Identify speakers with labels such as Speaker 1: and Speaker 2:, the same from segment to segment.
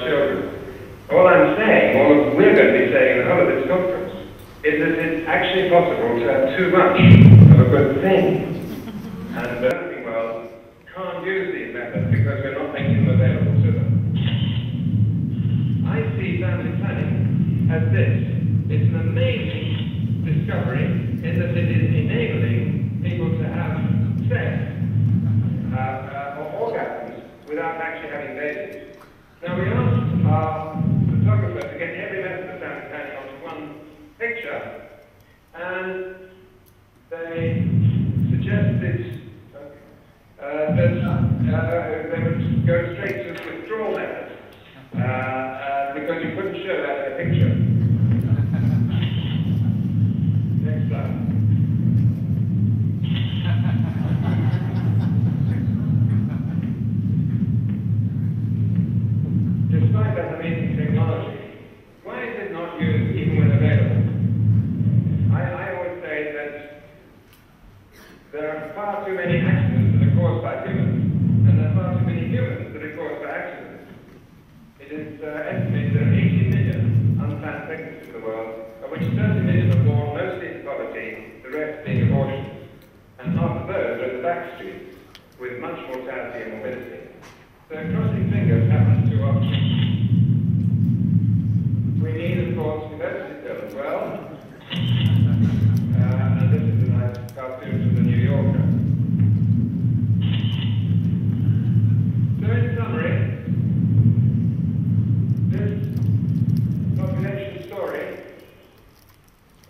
Speaker 1: children. All I'm saying, all we're going to be saying in the whole of this conference, is that it's actually possible to have too much of a good thing. And the developing world can't use these methods because we're not making them available to them. I see family planning as this. It's an amazing discovery in that it is enabling people to have sex uh, uh, or orgasms without actually having babies. Now we asked our uh, photographer to get every method of family planning onto one picture, and they suggested uh, that uh, they would go straight to the withdrawal method uh, uh, because you couldn't show that in a picture. Next slide. Despite that amazing technology, why is it not used even when available? I, I always say that there are far too many accidents that are caused by humans, and there are far too many humans that are caused by accidents. It is uh, estimated are 80 million unplanned pregnancies in the world, of which 30 million are born mostly in poverty, the rest being abortions. And half of those are in the back streets, with much mortality and morbidity. So crossing fingers happens too often. We need, of course, university still as well. Uh, and this is a nice cartoon from the New Yorker. So in summary, this population story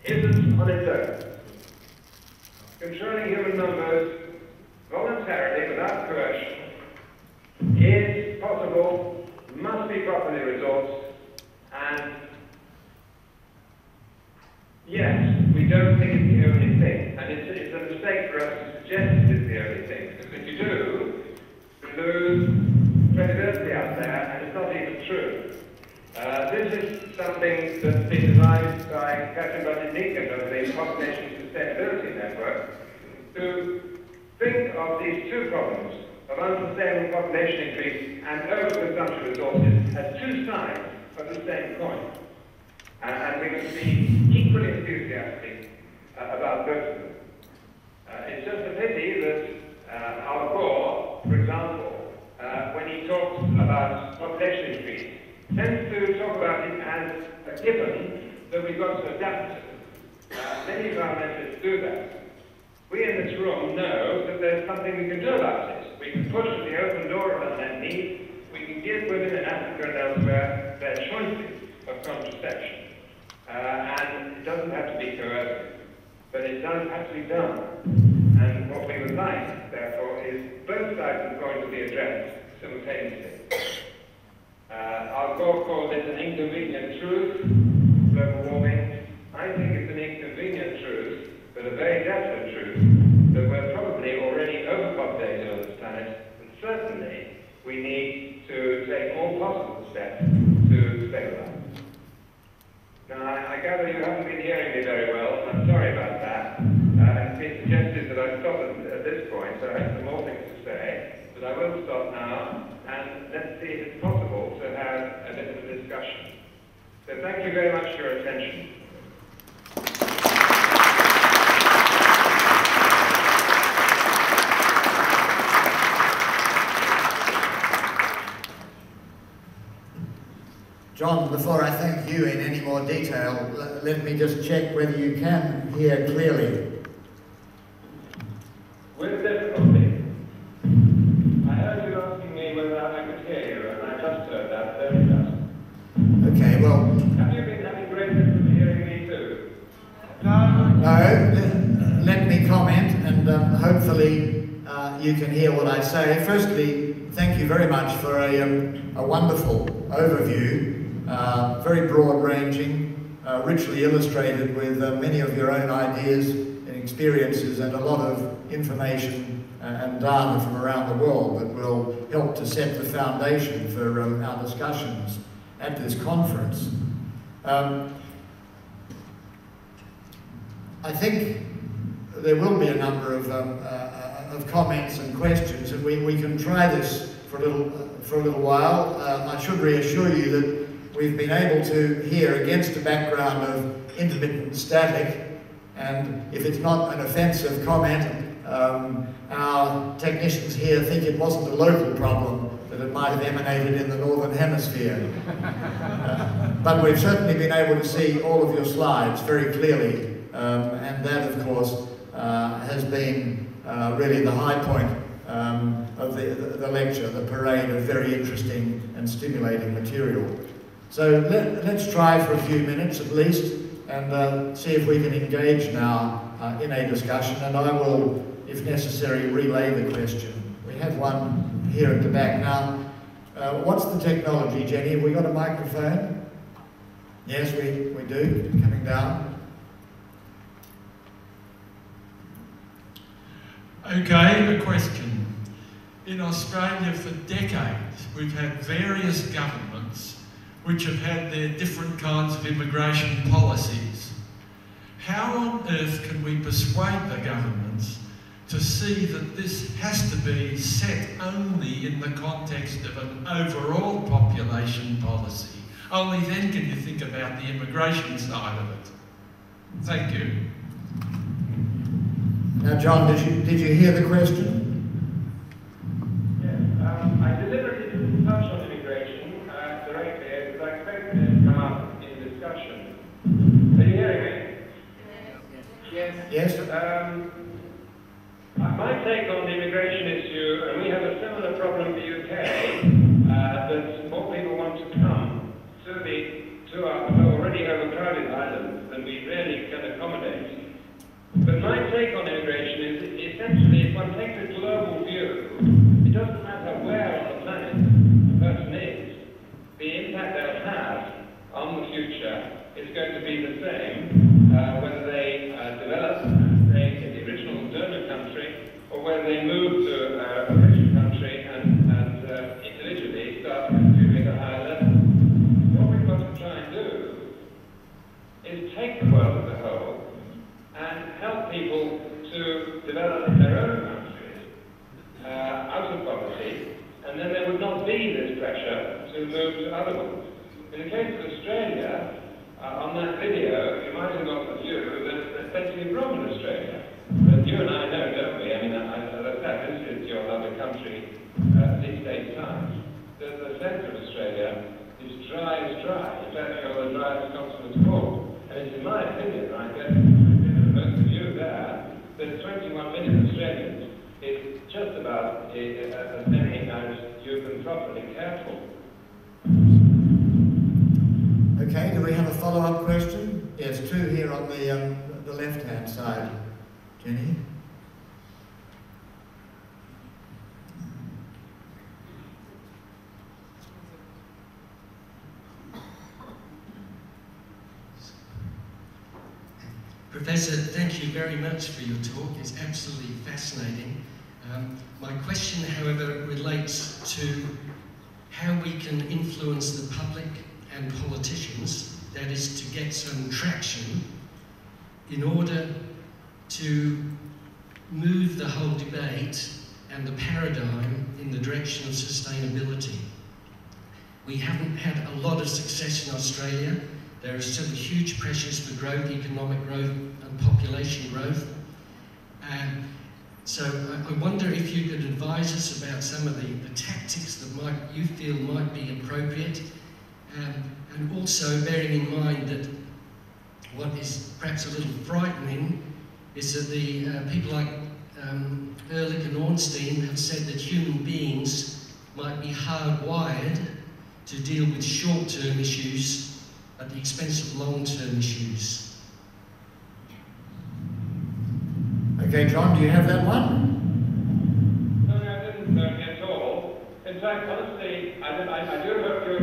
Speaker 1: isn't on its own. Controlling human numbers voluntarily without coercion is possible, properly resourced, and yes, we don't think it's the only thing. And it's, it's a mistake for us to suggest it is the only thing, because if you do, you lose credibility out there, and it's not even true. Uh, this is something that's been devised by Catherine Budgett-Meakin of the Population Sustainability Network to think of these two problems of unsustainable population increase and overconsumption of resources as two sides of the same coin. And, and we can be equally enthusiastic uh, about both of them. Uh, it's just a pity that uh, Al Gore, for example, uh, when he talks about population increase, tends to talk about it as a given that we've got to adapt to. Uh, many environmentalists do that. We in this room know that there's something we can do about it. We can push the open door of unmet need. We can give women in Africa and elsewhere their choices of contraception. Uh, and it doesn't have to be coercive, but it does have to be done. And what we would like, therefore, is both sides the coin to be addressed simultaneously. Uh, Al Gore called it an inconvenient truth, global warming. I think it's an inconvenient truth, but a very definite truth, we need to take all possible steps to stabilize. Now, I, I gather you haven't been hearing me very well, and I'm sorry about that. Uh, it's been suggested that I stop at, at this point, so I have some more things to say, but I will stop now, and let's see if it's possible to have a bit of a discussion. So thank you very much for your attention.
Speaker 2: John, before I thank you in any more detail, let me just check whether you can hear clearly.
Speaker 1: With difficulty. I heard you asking me whether I could hear you, and I just heard that very just.
Speaker 2: Okay, well,
Speaker 1: Have you been having great difficulty hearing me too?
Speaker 2: no, let, let me comment and um, hopefully uh, you can hear what I say. Firstly, thank you very much for a, um, a wonderful overview, uh, very broad ranging, uh, richly illustrated with uh, many of your own ideas and experiences and a lot of information uh, and data from around the world that will help to set the foundation for um, our discussions at this conference. Um, I think there will be a number of, um, uh, of comments and questions, and we, we can try this for a little, for a little while. I should reassure you that we've been able to hear against a background of intermittent static, and if it's not an offensive comment, um, our technicians here think it wasn't a local problem, that it might have emanated in the Northern Hemisphere. uh, but we've certainly been able to see all of your slides very clearly, um, and that, of course, uh, has been uh, really the high point um, of the, the, the, lecture, the parade of very interesting and stimulating material. So let, us try for a few minutes at least and uh, see if we can engage now uh, in a discussion and I will, if necessary, relay the question. We have one here at the back now. Uh, what's the technology, Jenny? Have we got a microphone? Yes, we, we do, coming down.
Speaker 3: Okay, a question. In Australia for decades, we've had various governments which have had their different kinds of immigration policies. How on earth can we persuade the governments to see that this has to be set only in the context of an overall population policy? Only then can you think about the immigration side of it. Thank you.
Speaker 2: Now, John, did you, did you hear the question?
Speaker 1: Yes, um, I deliberately didn't touch on immigration uh, directly because I expected it to come up in discussion. Are you hearing me?
Speaker 2: Yes. Yes.
Speaker 1: Um, my take on the immigration issue, and we have a similar problem in the UK, uh, that more people want to come to, the, to our already overcrowded islands than we really can accommodate. But my take on immigration is essentially if one takes a global view, it doesn't matter where on the planet a person is, the impact they'll have on the future is going to be the same, take the world as a whole and help people to develop their own countries uh, out of poverty, and then there would not be this pressure to move to other ones. In the case of Australia, uh, on that video, you might have got the view that there's plenty in Australia. But you and I know, don't we? I mean, I, as I said, this is your other country uh, least eight times. The, the centre of Australia is dry as dry. In fact, you're the driest continent of all. And it's in my opinion, right, that most of you there, that 21 million Australians is just about as many as you can properly care for.
Speaker 2: Okay, do we have a follow-up question? Yes, two here on the, um, the left-hand side. Jenny?
Speaker 4: Professor, thank you very much for your talk. It's absolutely fascinating. Um, my question, however, relates to how we can influence the public and politicians, that is to get some traction, in order to move the whole debate and the paradigm in the direction of sustainability. We haven't had a lot of success in Australia there are still huge pressures for growth, economic growth and population growth. And so I, wonder if you could advise us about some of the, the tactics that might, you feel might be appropriate. Um, and also bearing in mind that what is perhaps a little frightening is that the uh, people like um, Ehrlich and Ornstein have said that human beings might be hardwired to deal with short-term issues at the expense of long-term issues.
Speaker 2: Okay, John, do you have that one?
Speaker 1: No, I didn't uh, at all. In fact, honestly, I, I, I do hope you're